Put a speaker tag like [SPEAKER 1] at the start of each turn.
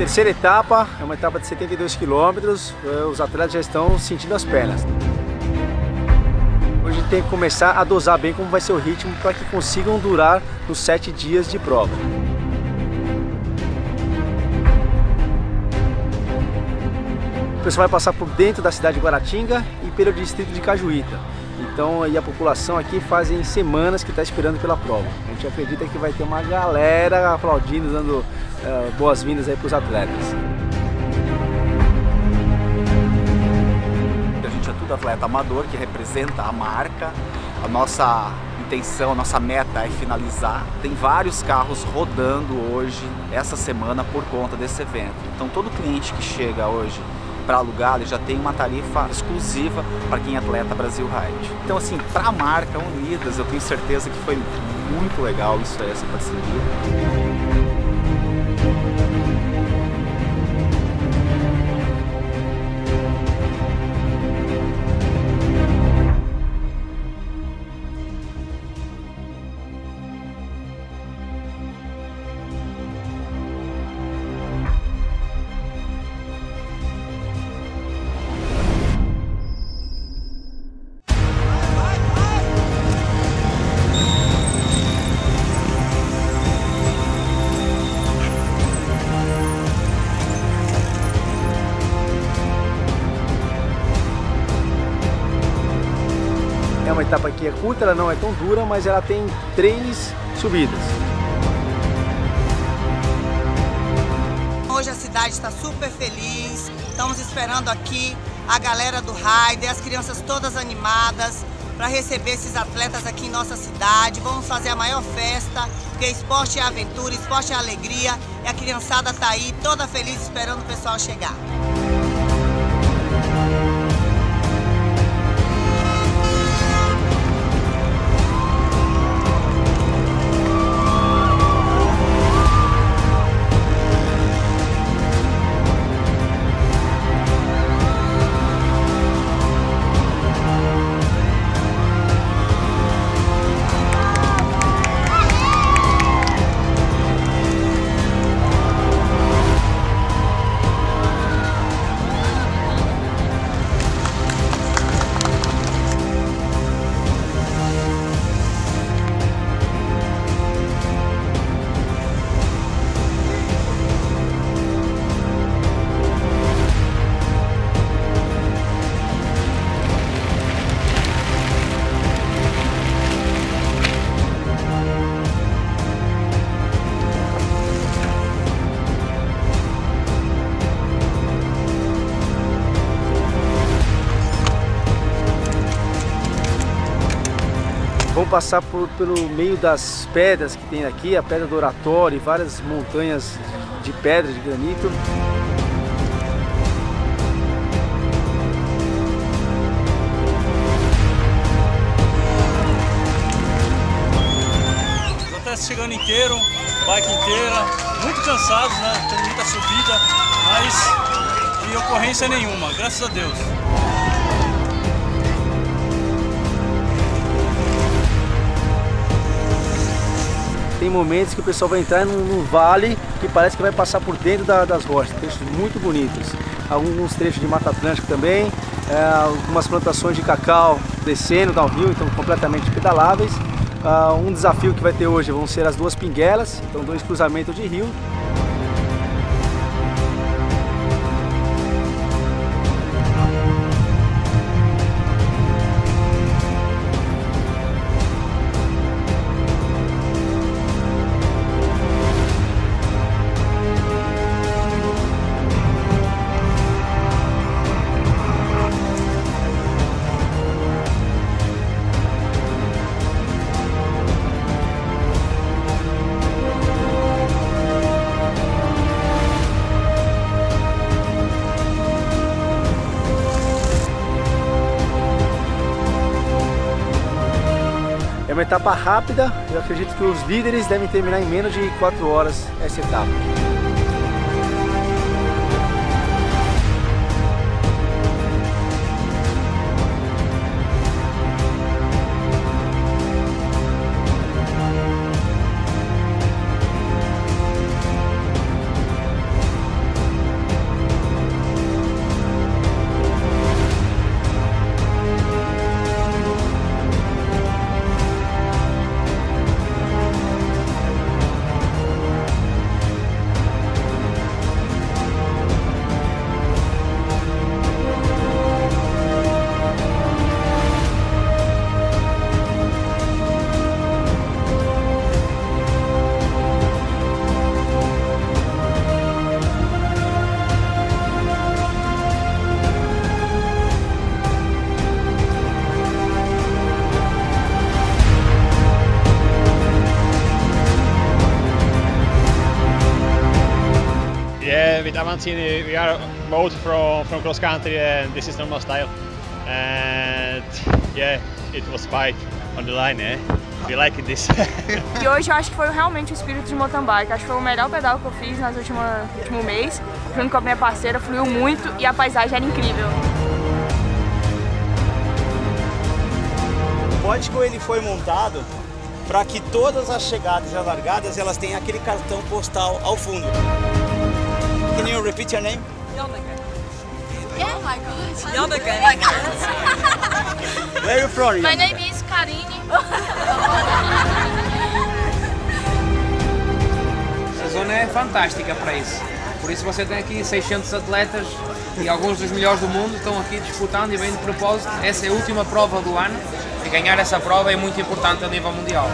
[SPEAKER 1] Terceira etapa, é uma etapa de 72 quilômetros, eh, os atletas já estão sentindo as pernas. Hoje tem que começar a dosar bem como vai ser o ritmo para que consigam durar nos sete dias de prova. O pessoal vai passar por dentro da cidade de Guaratinga e pelo distrito de Cajuíta. Então aí a população aqui fazem semanas que está esperando pela prova. A gente acredita que vai ter uma galera aplaudindo, dando uh, boas-vindas aí para os atletas.
[SPEAKER 2] A gente é tudo atleta amador que representa a marca. A nossa intenção, a nossa meta é finalizar. Tem vários carros rodando hoje, essa semana, por conta desse evento. Então todo cliente que chega hoje para alugar, ele já tem uma tarifa exclusiva para quem é atleta Brasil Ride. Então assim, para a marca Unidas, eu tenho certeza que foi muito legal isso essa parceria.
[SPEAKER 1] É uma etapa que é curta, ela não é tão dura, mas ela tem três subidas.
[SPEAKER 3] Hoje a cidade está super feliz, estamos esperando aqui a galera do Raider, as crianças todas animadas para receber esses atletas aqui em nossa cidade. Vamos fazer a maior festa, porque esporte é aventura, esporte é alegria, e a criançada está aí toda feliz esperando o pessoal chegar.
[SPEAKER 1] Passar por, pelo meio das pedras que tem aqui, a pedra do oratório e várias montanhas de pedra, de granito.
[SPEAKER 4] Os atletas chegando inteiro, bike inteira, muito cansados, né? Tem muita subida, mas de ocorrência nenhuma, graças a Deus.
[SPEAKER 1] Momentos que o pessoal vai entrar num, num vale que parece que vai passar por dentro da, das rochas, trechos muito bonitos. Alguns trechos de Mata Atlântica também, é, algumas plantações de cacau descendo downhill, então completamente pedaláveis. Uh, um desafio que vai ter hoje vão ser as duas pinguelas, então dois cruzamentos de rio. Uma etapa rápida, eu acredito que os líderes devem terminar em menos de 4 horas essa etapa.
[SPEAKER 5] Uh, with Avanzini, we are both from, from cross country and this is normal style. And yeah, it was quite on the line, eh? We like this.
[SPEAKER 6] e hoje eu acho que foi realmente o espírito de mountain bike. Acho que foi o melhor pedal que eu fiz nas últimas, no último mês. Junto com a minha parceira, fluiu muito e a paisagem era incrível.
[SPEAKER 7] O Pótico ele foi montado para que todas as chegadas e as largadas elas tenham aquele cartão postal ao fundo. Can you repeat your name?
[SPEAKER 6] Oh my god.
[SPEAKER 8] Janneke.
[SPEAKER 7] Where are you from?
[SPEAKER 6] My name is Karine.
[SPEAKER 9] A zona é fantástica para isso. Por isso você tem aqui 600 atletas e alguns dos melhores do mundo estão aqui disputando e bem de propósito. Essa é a última prova do ano e ganhar essa prova é muito importante a nível mundial.